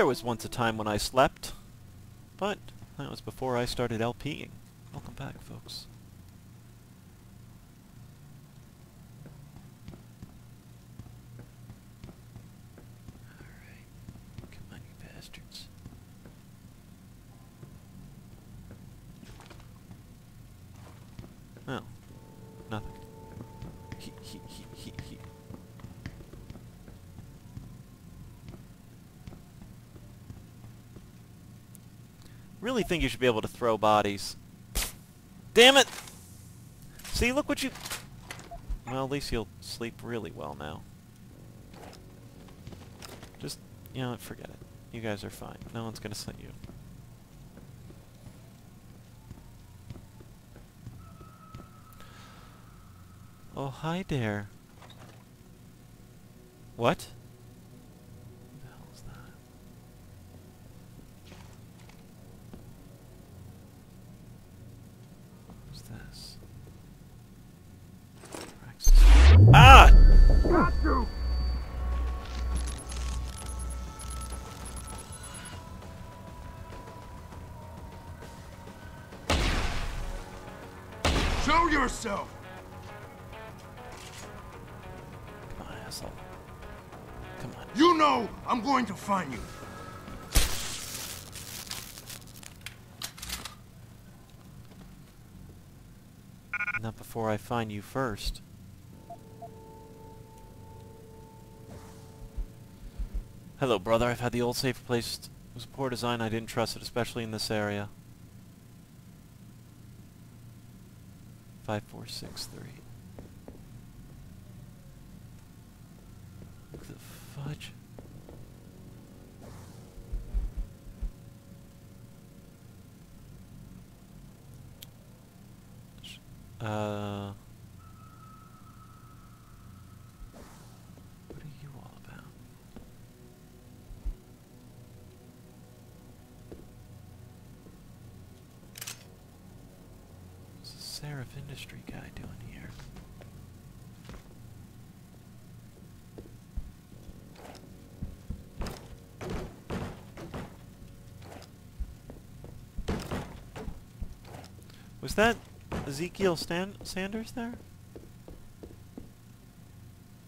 there was once a time when I slept, but that was before I started LPing. Welcome back, folks. Alright. Come on, you bastards. Oh. Nothing. He, he, he, he, he. Really think you should be able to throw bodies. Damn it! See, look what you... Well, at least you'll sleep really well now. Just, you know forget it. You guys are fine. No one's gonna set you. Oh, hi there. What? Yourself! Come on, asshole. Come on. You know I'm going to find you. Not before I find you first. Hello, brother. I've had the old safe replaced. It was a poor design. I didn't trust it, especially in this area. 5463. The fudge? Uh... What are you all about? What's the Sarif Industry guy doing here? Was that Ezekiel Stan Sanders there?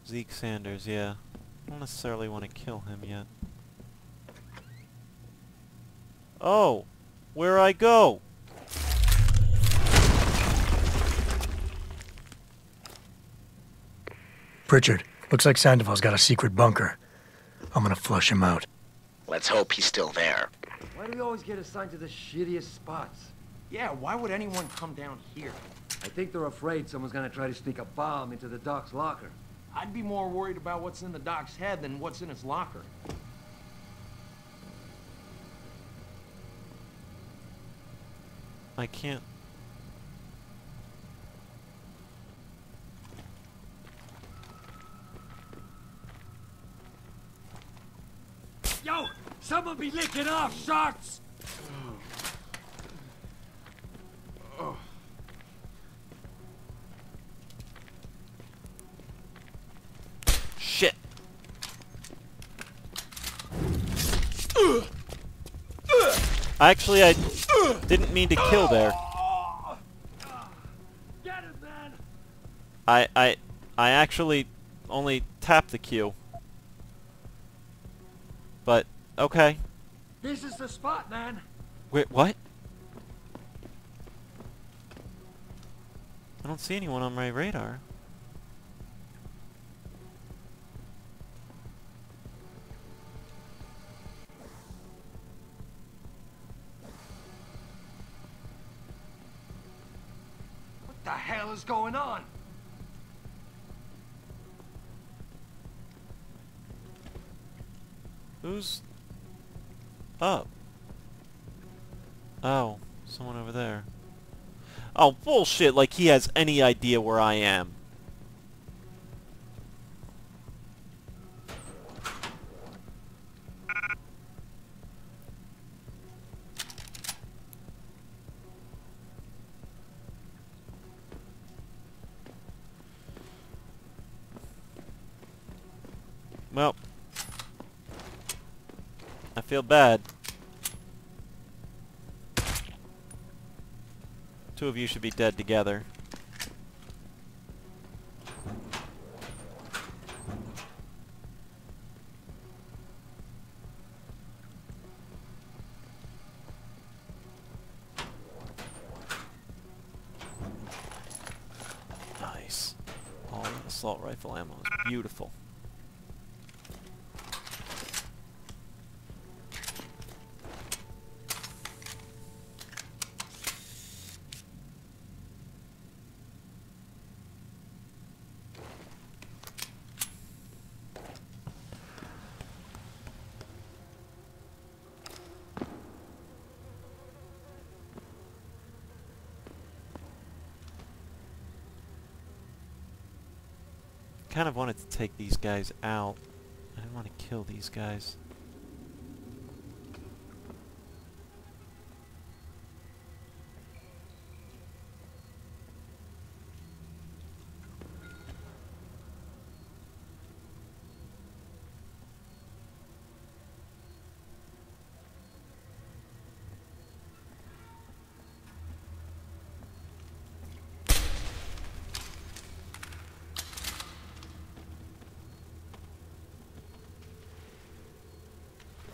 Zeke Sanders, yeah. I don't necessarily want to kill him yet. Oh! Where I go? Pritchard, looks like Sandoval's got a secret bunker. I'm gonna flush him out. Let's hope he's still there. Why do we always get assigned to the shittiest spots? Yeah, why would anyone come down here? I think they're afraid someone's gonna try to sneak a bomb into the doc's locker. I'd be more worried about what's in the doc's head than what's in his locker. I can't... Someone be licking off sharks! Shit! Actually, I didn't mean to kill there. Get him, man! I, I, I actually only tapped the Q. But, okay. This is the spot, man! Wait, what? I don't see anyone on my radar. What the hell is going on? Who's up? Oh, someone over there. Oh, bullshit, like he has any idea where I am. Well. I feel bad. Two of you should be dead together. Nice. All assault rifle ammo is beautiful. Kind of wanted to take these guys out. I didn't want to kill these guys.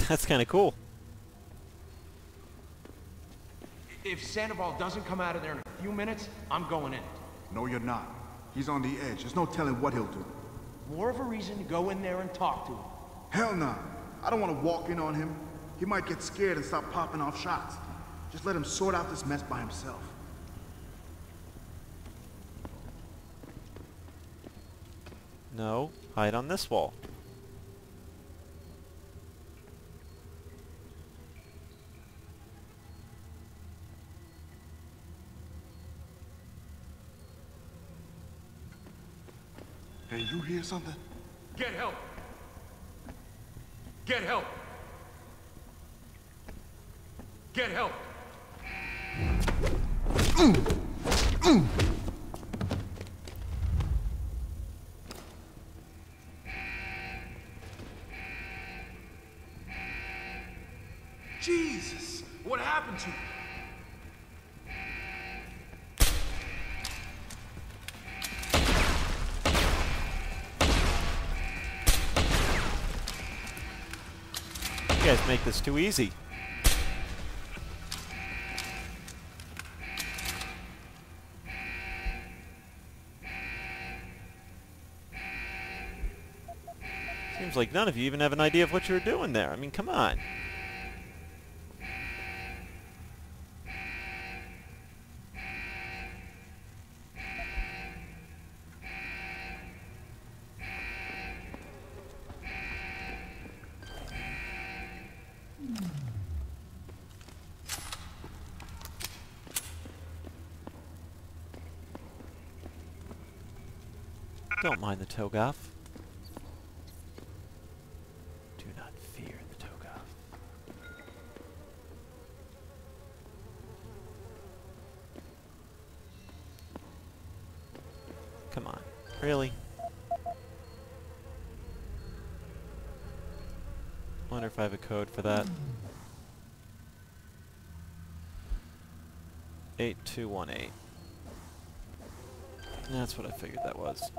That's kind of cool. If Sandoval doesn't come out of there in a few minutes, I'm going in. No, you're not. He's on the edge. There's no telling what he'll do. More of a reason to go in there and talk to him. Hell no. I don't want to walk in on him. He might get scared and stop popping off shots. Just let him sort out this mess by himself. No, hide on this wall. Hey, you hear something? Get help. Get help. Get help. Jesus! Guys make this too easy. Seems like none of you even have an idea of what you're doing there. I mean, come on. Don't mind the Toegoff. Do not fear the Toegoff. Come on. Really? Wonder if I have a code for that. 8218. That's what I figured that was.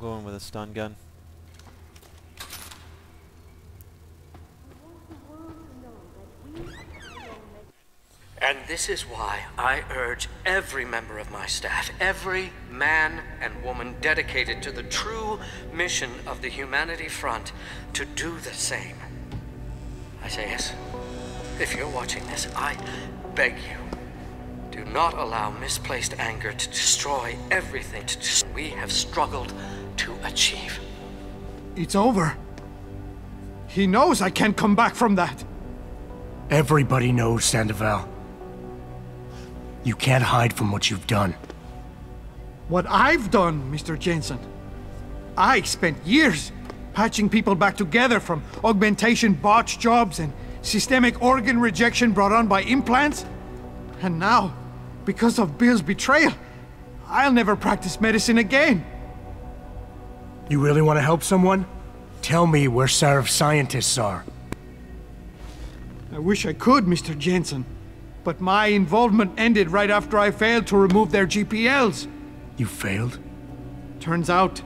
We'll go in with a stun gun. And this is why I urge every member of my staff, every man and woman dedicated to the true mission of the Humanity Front, to do the same. Isaias, if you're watching this, I beg you, do not allow misplaced anger to destroy everything to we have struggled to achieve. It's over. He knows I can't come back from that. Everybody knows, Sandoval. You can't hide from what you've done. What I've done, Mr. Jensen. I spent years patching people back together from augmentation botch jobs and systemic organ rejection brought on by implants. And now, because of Bill's betrayal, I'll never practice medicine again. You really want to help someone? Tell me where Sarif scientists are. I wish I could, Mr. Jensen. But my involvement ended right after I failed to remove their GPLs. You failed? Turns out,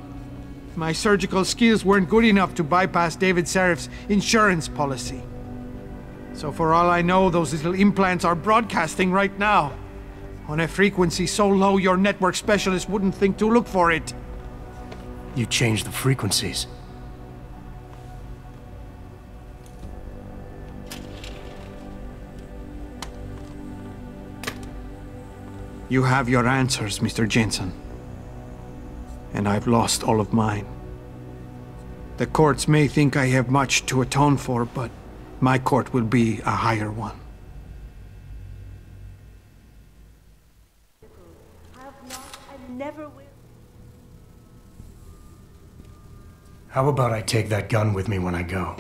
my surgical skills weren't good enough to bypass David Sarif's insurance policy. So for all I know, those little implants are broadcasting right now. On a frequency so low your network specialist wouldn't think to look for it. You changed the frequencies. You have your answers, Mr. Jensen. And I've lost all of mine. The courts may think I have much to atone for, but my court will be a higher one. Have not and never will. How about I take that gun with me when I go?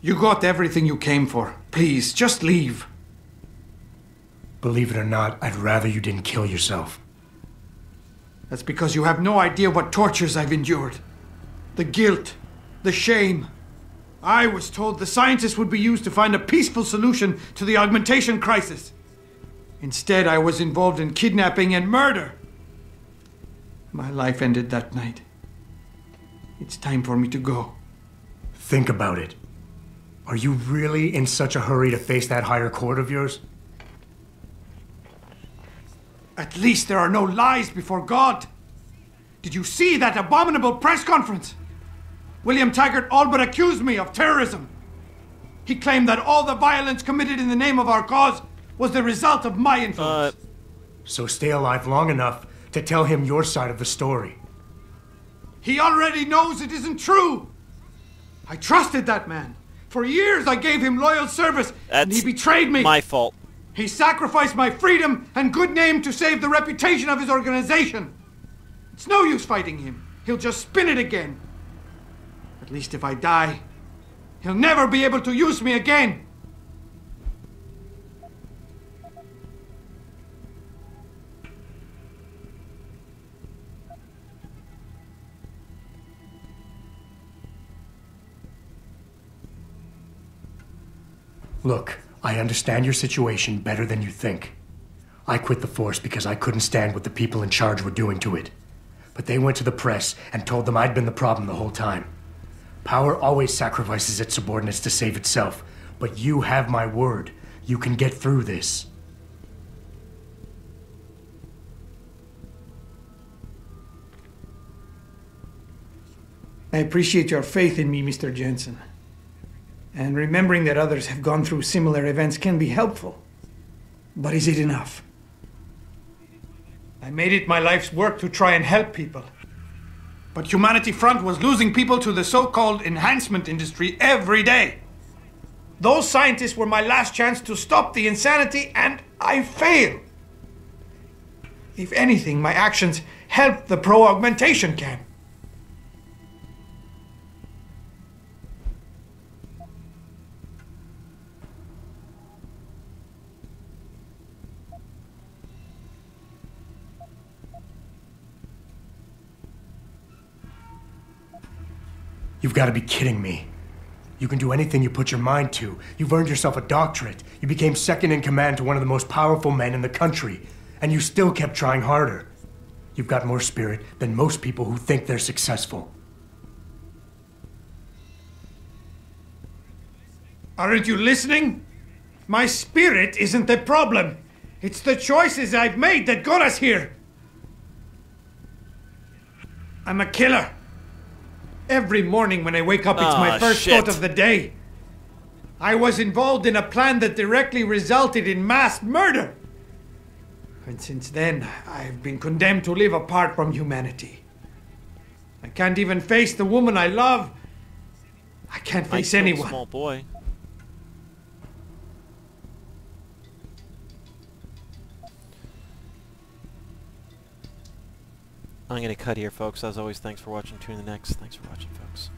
You got everything you came for. Please, just leave. Believe it or not, I'd rather you didn't kill yourself. That's because you have no idea what tortures I've endured. The guilt, the shame. I was told the scientists would be used to find a peaceful solution to the augmentation crisis. Instead, I was involved in kidnapping and murder. My life ended that night. It's time for me to go. Think about it. Are you really in such a hurry to face that higher court of yours? At least there are no lies before God. Did you see that abominable press conference? William Taggart all but accused me of terrorism. He claimed that all the violence committed in the name of our cause was the result of my influence. Uh, So stay alive long enough to tell him your side of the story. He already knows it isn't true. I trusted that man. For years I gave him loyal service, and he betrayed me. my fault. He sacrificed my freedom and good name to save the reputation of his organization. It's no use fighting him. He'll just spin it again. At least if I die, he'll never be able to use me again. Look, I understand your situation better than you think. I quit the force because I couldn't stand what the people in charge were doing to it. But they went to the press and told them I'd been the problem the whole time. Power always sacrifices its subordinates to save itself. But you have my word. You can get through this. I appreciate your faith in me, Mr. Jensen. And remembering that others have gone through similar events can be helpful. But is it enough? I made it my life's work to try and help people. But Humanity Front was losing people to the so called enhancement industry every day. Those scientists were my last chance to stop the insanity, and I failed. If anything, my actions helped the pro augmentation camp. Got to be kidding me. You can do anything you put your mind to. You've earned yourself a doctorate. You became second in command to one of the most powerful men in the country. And you still kept trying harder. You've got more spirit than most people who think they're successful. Aren't you listening? My spirit isn't the problem. It's the choices I've made that got us here. I'm a killer. Every morning when I wake up, it's my Ah, first shit. thought of the day. I was involved in a plan that directly resulted in mass murder. And since then, I've been condemned to live apart from humanity. I can't even face the woman I love. I can't I face a anyone. Small boy. I'm going to cut here, folks. As always, thanks for watching. Tune in the next. Thanks for watching, folks.